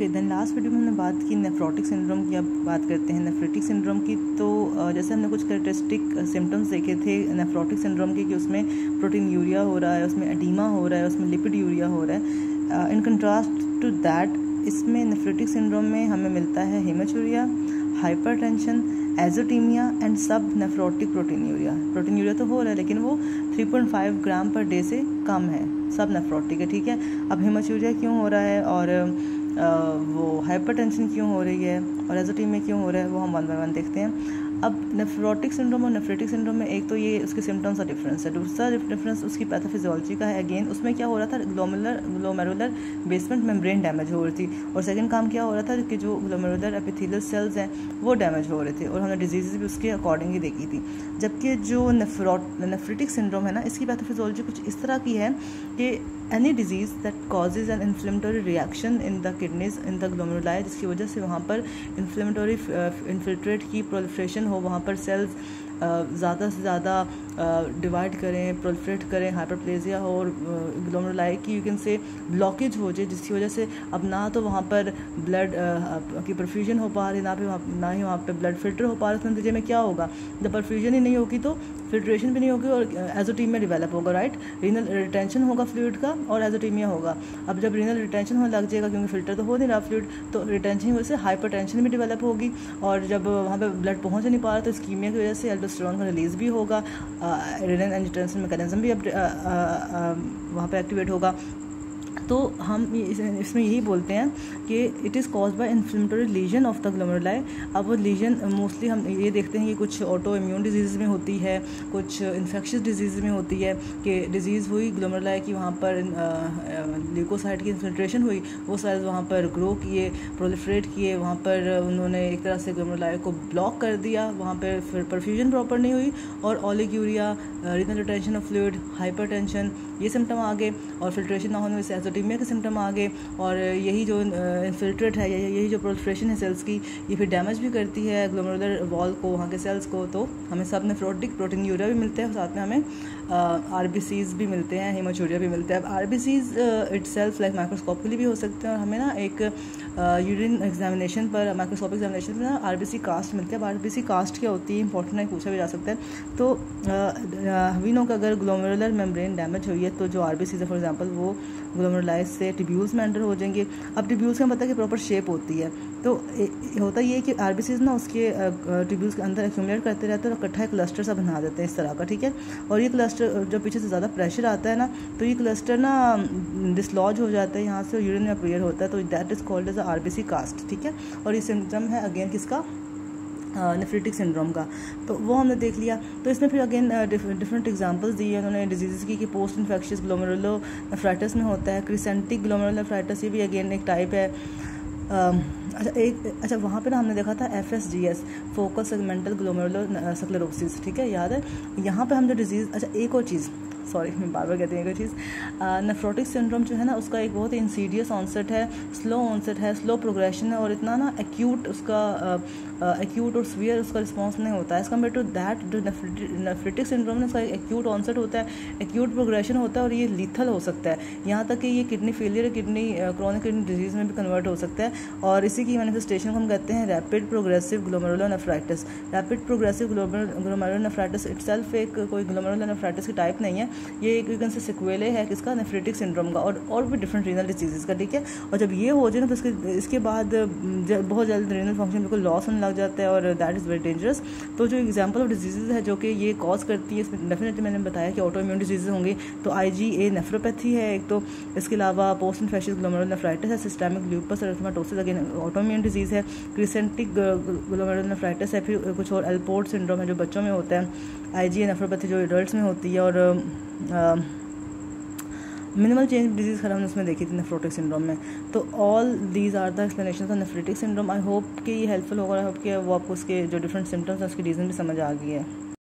Okay then last video में हमने बात की नेफ्रोटिक सिंड्रोम की, अब बात करते हैं नेफ्रिटिक सिंड्रोम की। तो जैसे हमने कुछ करेक्टरिस्टिक सिम्टम्स देखे थे नेफ्रोटिक सिंड्रोम के कि उसमें प्रोटीन यूरिया हो रहा है, उसमें एडीमा हो रहा है, उसमें लिपिड यूरिया हो रहा है। इन कंट्रास्ट टू दैट इसमें नेफ्रोटिक सिंड्रोम में हमें मिलता है hematuria hypertension azotemia and sub nephrotic proteinuria proteinuria तो हो रहा है, लेकिन वो 3.5 ग्राम पर डे से कम है सब नेफ्रोटिक है, ठीक है? अब हेमाचूरिया क्यों हो रहा है और वो हाइपरटेंशन क्यों हो रही है और में क्यों हो रहा है, वो हम वन बाय वन देखते हैं। अब नेफ्रोटिक सिंड्रोम और नेफ्रेटिक सिंड्रोम में एक तो ये उसके सिम्टम्स का डिफरेंस है। दूसरा डिफरेंस उसकी पैथोफिजियोलॉजी का है। अगेन उसमें क्या हो रहा था? Glomerular glomerular basement membrane damage हो रही थी। और सेकंड काम क्या हो रहा था कि जो ग्लोमेरुलर एपिथेलियल सेल्स हैं, वो डैमेज हो रहे थे और हमने डिज़ीज़ भी उसके अकॉर्डिंग ही देखी थी। जबकि जो नेफ्रोट नेफ्रिटिक सिंड्रोम है ना, इसकी पैथोफिजियोलॉजी कुछ इस तरह की है कि any disease that causes an inflammatory reaction in the kidneys in तक डोमिनोलाए जिसकी वजह से वहाँ पर इन्फ्लेमेटरी इन्फिल्ट्रेट की प्रोलिफ्रेशन हो, वहाँ पर सेल्स ज़्यादा से ज़्यादा डिवाइड करें प्रोलिफ्रेट करें हाइपरप्लेजिया हो और ग्लोमरोलाई की यू कैन से ब्लॉकेज हो जाए, जिसकी वजह से अब ना तो वहाँ पर ब्लड की परफ्यूजन हो पा रही ना पे ना ही वहाँ पर ब्लड फ़िल्टर हो पा रहा है नतीजे में क्या होगा? जब परफ्यूजन ही नहीं होगी तो फिल्ट्रेशन भी नहीं होगी और एजोटीमिया डिवेलप होगा राइट रीनल रिटेंशन होगा फ्लूड का और एजोटीमिया होगा। अब जब रीनल रिटेंशन होने लग जाएगा, क्योंकि फ़िल्टर तो हो नहीं रहा फ्लूड तो रिटेंशन की वजह से हाइपर भी डिवेलप होगी और जब वहाँ पर ब्लड पहुँच नहीं पा रहा तो स्कीमिया की वजह से एल्डोस्टेरोन का रिलीज़ भी होगा एंड एंजिटेंशन मैकेनिज्म भी वहाँ पर एक्टिवेट होगा। तो हम इसमें यही बोलते हैं कि it is cause by inflammatory lesion of the glomeruli अब वो लीजन मोस्टली हम ये देखते हैं कि कुछ ऑटो इम्यून डिज़ीज़ में होती है, कुछ इन्फेक्शस डिज़ीज़ में होती है कि डिज़ीज़ हुई ग्लोमेरुलाई की वहाँ पर ल्यूकोसाइड की इन्फिल्ट्रेशन हुई, वो सेल्स वहाँ पर ग्रो किए प्रोलिफ्रेट किए, वहाँ पर उन्होंने एक तरह से ग्लोमेरुलाई को ब्लॉक कर दिया, वहाँ पर फिर परफ्यूजन प्रॉपर नहीं हुई और oliguria renal retention of fluid hypertension ये सिम्टम आ गए और फिल्ट्रेशन ना होने से एजोटीमिया के सिम्टम आ गए और यही जो इन्फिल्ट्रेट है यही जो प्रोलिफ्रेशन है सेल्स की, ये फिर डैमेज भी करती है ग्लोमरुलर वॉल को, वहाँ के सेल्स को तो हमें सब नेफ्रोटिक प्रोटीन यूरिया भी मिलते हैं साथ में हमें आर भी मिलते हैं हेमाचूरिया भी मिलते हैं। अब R B Cs itself like microscopically भी हो सकते हैं और हमें ना एक यूरिन एग्जामिनेशन पर माइक्रोस्कोपिक एग्जामिनेशन पर ना आर बी सी कास्ट मिलती है। अब आर बी सी कास्ट क्या होती है इंपॉर्टेंट है, पूछा भी जा सकता है। तो वीनो का अगर ग्लोमेरुलर मेम्ब्रेन डैमेज हुई है तो जो आर बी सी है फॉर एग्ज़ाम्पल वो ग्लोमेरुलाइज से टिब्यूल्स में एंटर हो जाएँगे। अब टिब्यूल्स का मतलब कि प्रॉपर शेप होती है। तो होता ये कि आर ना उसके टिब्यूल्स के अंदर एक्यूमुलेट करते रहते हैं और इकट्ठा एक क्लस्टर सा बना देते हैं इस तरह का, ठीक है? और ये क्लस्टर जब पीछे से ज़्यादा प्रेशर आता है ना तो ये क्लस्टर ना डिसलॉज हो जाता है यहाँ से यूरिन में अपेयर होता है तो that is called as R cast ठीक है? और ये सिम्टम है अगेन किसका? नेफ्रिटिक सिंड्रोम का। तो वो हमने देख लिया। तो इसमें फिर अगेन डिफरेंट एग्जांपल्स दिए उन्होंने डिज़ीज़ की कि पोस्ट इन्फेक्शियस ग्लोमेरुलो नेफ्राइटिस में होता है। क्रिसेंटिक ग्लोमेरुलो नेफ्राइटिस ये भी अगेन एक टाइप है। अच्छा एक अच्छा वहाँ पे ना हमने देखा था F S G S focal segmental glomerulosclerosis ठीक है, याद है? यहाँ पे हम जो डिज़ीज़ अच्छा एक और चीज़। सॉरी, मैं बार बार कहती हूँ एक चीज़। नेफ्रोटिक सिंड्रोम जो है ना, उसका एक बहुत ही इंसीडियस ऑनसेट है स्लो ऑनसेट है स्लो प्रोग्रेशन है और इतना ना एक्यूट उसका एक्यूट और स्वियर उसका रिस्पॉन्स नहीं होता है। एज़ कंपेयर टू दैट जो नेफ्रिटिक सिंड्रोम है, उसका एक्यूट ऑनसेट होता है एक्यूट प्रोग्रेशन होता है और ये लीथल हो सकता है। यहाँ तक कि ये kidney failure kidney chronic kidney disease में भी कन्वर्ट हो सकता है और इसी की मैनिफेस्टेशन को हम कहते हैं rapid progressive glomerulonephritis rapid progressive glomerulonephritis itself एक कोई ग्लोमेरुलो नेफ्राइटिस की टाइप नहीं है। ये एक वीकन से सिक्वेले है, किसका? नेफ्रेटिक सिंड्रोम का और और भी डिफरेंट रीनल डिज़ीज़ का, ठीक है? और जब ये हो जाए ना तो इसके इसके बाद बहुत जल्द रीनल फ़ंक्शन बिल्कुल लॉस होने लग जाता है और दैट इज़ वेरी डेंजरस तो जो एग्ज़ाम्पल ऑफ़ डिज़ीज़ है, जो कि ये कॉज करती है, इसमें डेफिनेटली मैंने बताया कि ऑटो इम्यून डिज़ीज़ होंगी तो आई जी ए नेफ्रोपैथी है एक तो। इसके अलावा पोस्ट इन्फेक्शन ग्लोमेरुलर नेफ्राइटिस है systemic lupus erythematosus again autoimmune disease है। क्रिसेंटिक ग्लोमेरुलर नेफ्राइटिस है, फिर कुछ और एल्पोर्ट सिंड्रोम है, जो बच्चों में होता है। आई जी ए नेफ्रोपैथी जो एडल्ट में होती है और मिनिमल चेंज डिज़ीज़ खराब उसमें देखी थी नेफ्रोटिक सिंड्रोम में। तो all these are the explanation of nephrotic syndrome I hope कि ये हेल्पफुल होगा आई होप कि वो आपको उसके जो डिफरेंट सिम्टम्स हैं, उसकी रीज़न भी समझ आ गई है।